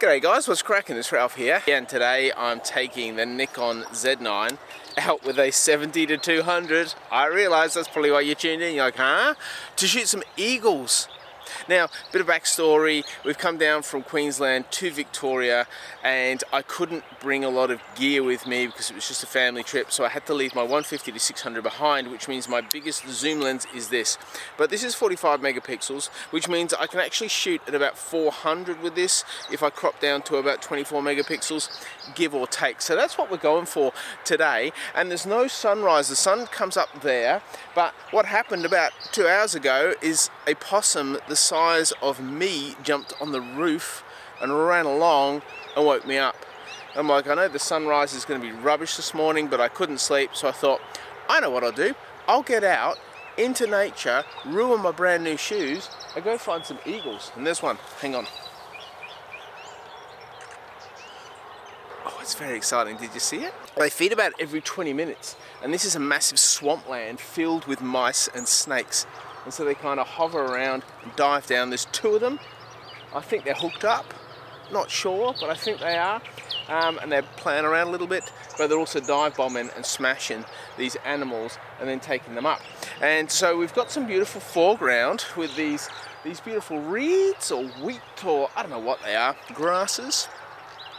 G'day guys, what's cracking? It's Ralph here. And today I'm taking the Nikon Z9 out with a 70 to 200 I realise that's probably why you tuned in, you're like huh? To shoot some eagles now, a bit of backstory, we've come down from Queensland to Victoria and I couldn't bring a lot of gear with me because it was just a family trip so I had to leave my 150 to 600 behind which means my biggest zoom lens is this. But this is 45 megapixels which means I can actually shoot at about 400 with this if I crop down to about 24 megapixels give or take. So that's what we're going for today and there's no sunrise, the sun comes up there but what happened about two hours ago is a possum the size of me jumped on the roof and ran along and woke me up. I'm like, I know the sunrise is going to be rubbish this morning, but I couldn't sleep, so I thought, I know what I'll do. I'll get out into nature, ruin my brand new shoes, and go find some eagles. And there's one. Hang on. Oh, it's very exciting. Did you see it? They feed about every 20 minutes, and this is a massive swampland filled with mice and snakes and so they kind of hover around and dive down. There's two of them. I think they're hooked up. Not sure, but I think they are. Um, and they're playing around a little bit, but they're also dive bombing and smashing these animals and then taking them up. And so we've got some beautiful foreground with these these beautiful reeds or wheat or I don't know what they are, grasses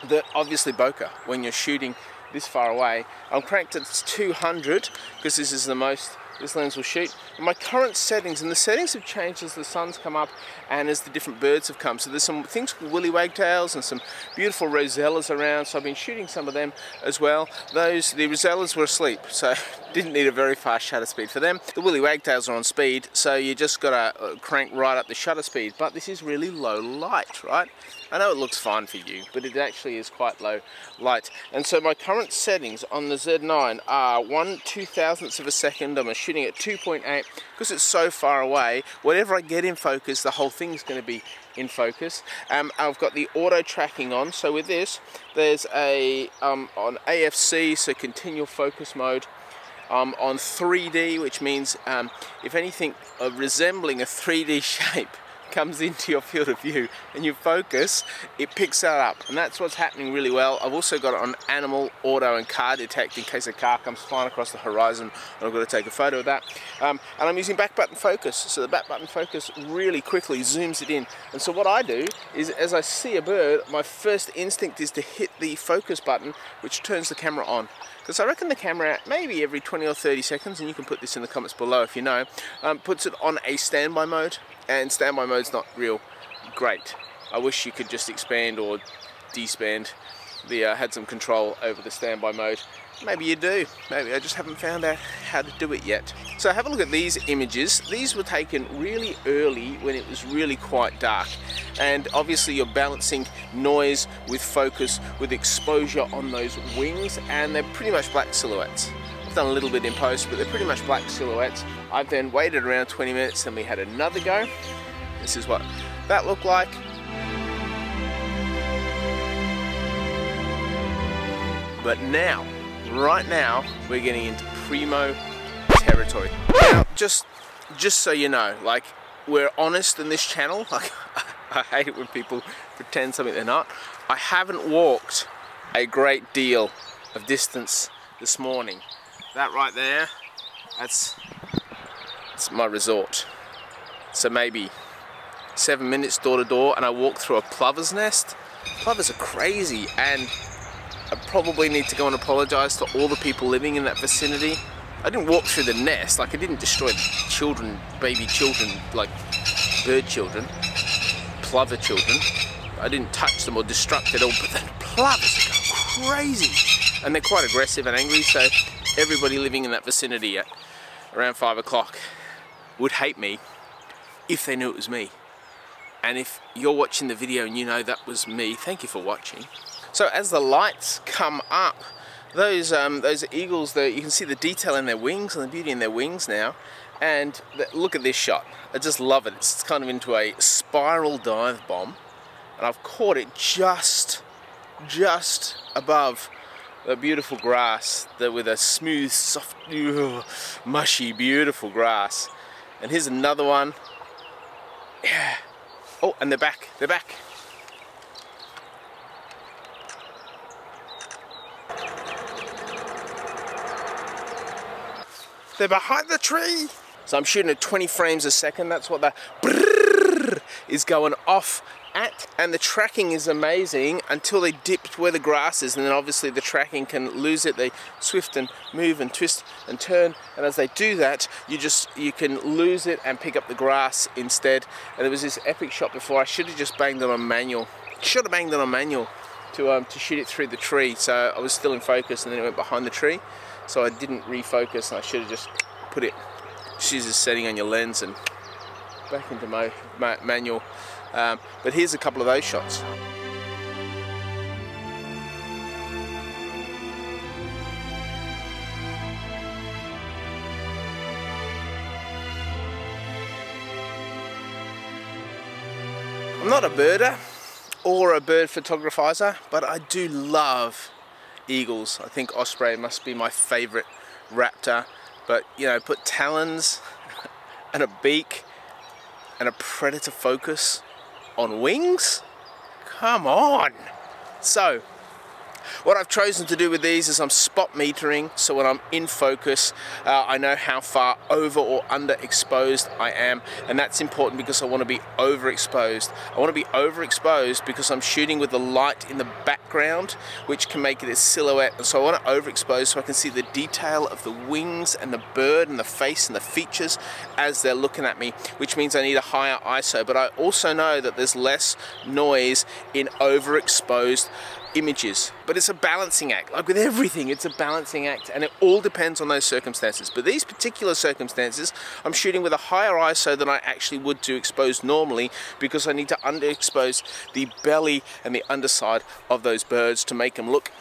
that obviously bokeh when you're shooting this far away. I'm cranked at 200 because this is the most this lens will shoot. And my current settings, and the settings have changed as the sun's come up and as the different birds have come. So there's some things called willy wagtails and some beautiful rosellas around. So I've been shooting some of them as well. Those, the rosellas were asleep, so didn't need a very fast shutter speed for them. The willy wagtails are on speed, so you just gotta uh, crank right up the shutter speed. But this is really low light, right? I know it looks fine for you, but it actually is quite low light. And so my current settings on the Z9 are 1 two thousandths of a second. I'm shooting at 2.8 because it's so far away. Whatever I get in focus, the whole thing's going to be in focus. Um, I've got the auto tracking on. So with this, there's a um, on AFC, so continual focus mode. Um, on 3D, which means um, if anything uh, resembling a 3D shape comes into your field of view and you focus, it picks that up. And that's what's happening really well. I've also got it on animal, auto and car detect in case a car comes flying across the horizon and I've got to take a photo of that. Um, and I'm using back button focus. So the back button focus really quickly zooms it in. And so what I do is as I see a bird, my first instinct is to hit the focus button, which turns the camera on. Because I reckon the camera, maybe every 20 or 30 seconds, and you can put this in the comments below if you know, um, puts it on a standby mode and standby mode's not real great. I wish you could just expand or despand the uh, had some control over the standby mode. Maybe you do. Maybe I just haven't found out how to do it yet. So have a look at these images. These were taken really early when it was really quite dark. And obviously you're balancing noise with focus with exposure on those wings and they're pretty much black silhouettes. I've done a little bit in post, but they're pretty much black silhouettes. I've then waited around 20 minutes and we had another go. This is what that looked like. But now, right now, we're getting into primo territory. Now, just, just so you know, like, we're honest in this channel. Like, I hate it when people pretend something they're not. I haven't walked a great deal of distance this morning that right there, that's, my resort. So maybe seven minutes door to door and I walk through a plover's nest. Plovers are crazy and I probably need to go and apologize to all the people living in that vicinity. I didn't walk through the nest, like I didn't destroy children, baby children, like bird children, plover children. I didn't touch them or destruct it all, but then plovers are crazy. And they're quite aggressive and angry, so everybody living in that vicinity at around five o'clock would hate me if they knew it was me. And if you're watching the video and you know that was me, thank you for watching. So as the lights come up, those um, those eagles, the, you can see the detail in their wings and the beauty in their wings now. And look at this shot. I just love it. It's kind of into a spiral dive bomb. And I've caught it just, just above the beautiful grass that with a smooth, soft, ugh, mushy, beautiful grass. And here's another one. Yeah. Oh, and they're back, they're back. They're behind the tree. So I'm shooting at 20 frames a second. That's what that is going off at. And the tracking is amazing until they dip where the grass is. And then obviously the tracking can lose it. They swift and move and twist and turn. And as they do that, you just, you can lose it and pick up the grass instead. And there was this epic shot before. I should have just banged it on manual. Should have banged on manual to, um, to shoot it through the tree. So I was still in focus and then it went behind the tree. So I didn't refocus and I should have just put it, she's just setting on your lens and back into my, my manual. Um, but here's a couple of those shots. I'm not a birder or a bird photographizer, but I do love eagles. I think osprey must be my favorite raptor. But you know, put talons and a beak and a predator focus on wings? Come on! So, what I've chosen to do with these is I'm spot metering, so when I'm in focus, uh, I know how far over or under exposed I am, and that's important because I want to be overexposed. I want to be overexposed because I'm shooting with the light in the background, which can make it a silhouette, and so I want to overexpose so I can see the detail of the wings and the bird and the face and the features as they're looking at me, which means I need a higher ISO, but I also know that there's less noise in overexposed images. But it's a balancing act. Like with everything, it's a balancing act and it all depends on those circumstances. But these particular circumstances, I'm shooting with a higher ISO than I actually would do exposed normally because I need to underexpose the belly and the underside of those birds to make them look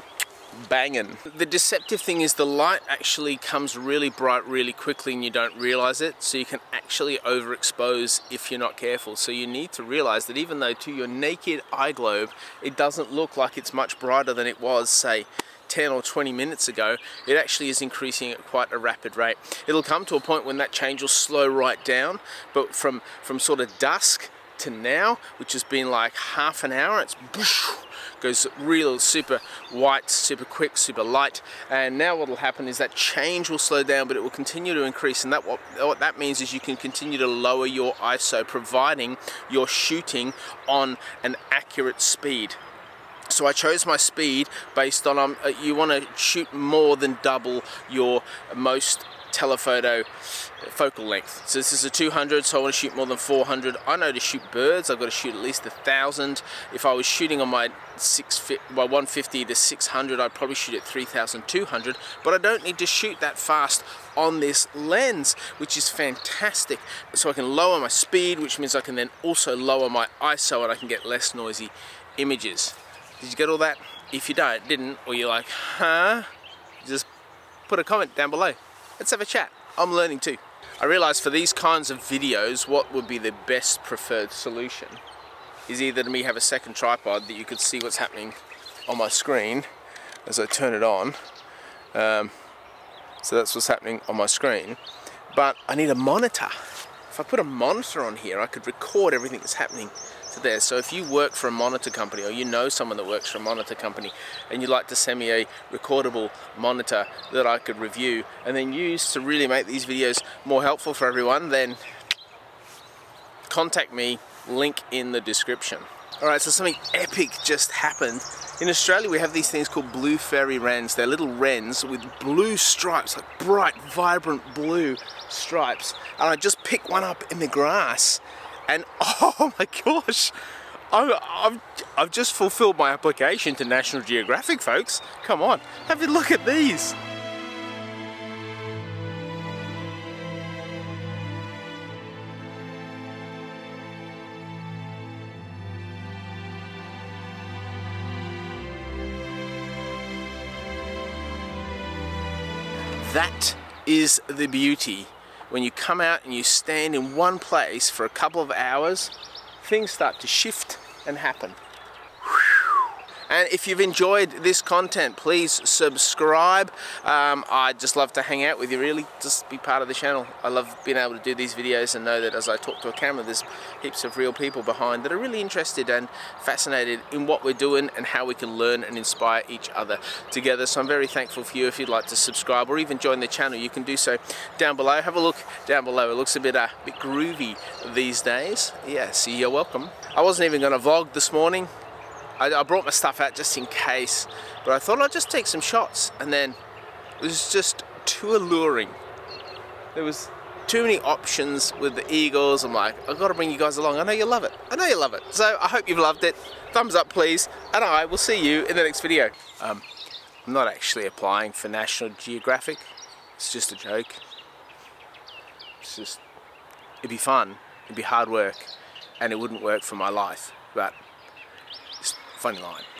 banging. The deceptive thing is the light actually comes really bright really quickly and you don't realize it so you can actually overexpose if you're not careful so you need to realize that even though to your naked eye globe it doesn't look like it's much brighter than it was say 10 or 20 minutes ago, it actually is increasing at quite a rapid rate. It'll come to a point when that change will slow right down, but from, from sort of dusk to now, which has been like half an hour, it's goes real super white, super quick, super light. And now what will happen is that change will slow down, but it will continue to increase. And that what, what that means is you can continue to lower your ISO, providing you're shooting on an accurate speed. So I chose my speed based on um, uh, you want to shoot more than double your most telephoto focal length. So this is a 200, so I want to shoot more than 400. I know to shoot birds, I've got to shoot at least a thousand. If I was shooting on my six, my 150 to 600, I'd probably shoot at 3,200. But I don't need to shoot that fast on this lens, which is fantastic. So I can lower my speed, which means I can then also lower my ISO and I can get less noisy images. Did you get all that? If you don't, didn't, or you're like, huh? Just put a comment down below. Let's have a chat. I'm learning too. I realized for these kinds of videos, what would be the best preferred solution is either to me have a second tripod that you could see what's happening on my screen as I turn it on. Um, so that's what's happening on my screen. But I need a monitor. If I put a monitor on here, I could record everything that's happening there. So if you work for a monitor company or you know someone that works for a monitor company and you'd like to send me a recordable monitor that I could review and then use to really make these videos more helpful for everyone, then contact me, link in the description. Alright, so something epic just happened. In Australia we have these things called blue fairy wrens. They're little wrens with blue stripes, like bright, vibrant blue stripes. And I just picked one up in the grass and oh my gosh, I, have I've just fulfilled my application to National Geographic, folks. Come on, have a look at these. That is the beauty when you come out and you stand in one place for a couple of hours, things start to shift and happen. And if you've enjoyed this content, please subscribe. Um, I'd just love to hang out with you, really, just be part of the channel. I love being able to do these videos and know that as I talk to a camera, there's heaps of real people behind that are really interested and fascinated in what we're doing and how we can learn and inspire each other together. So I'm very thankful for you. If you'd like to subscribe or even join the channel, you can do so down below. Have a look down below. It looks a bit, uh, bit groovy these days. Yeah, so you're welcome. I wasn't even going to vlog this morning. I, I brought my stuff out just in case, but I thought I'd just take some shots and then it was just too alluring. There was too many options with the Eagles. I'm like, I've got to bring you guys along. I know you love it. I know you love it. So I hope you've loved it. Thumbs up, please. And I will see you in the next video. Um, I'm not actually applying for National Geographic. It's just a joke. It's just, it'd be fun. It'd be hard work. And it wouldn't work for my life. But, funny line.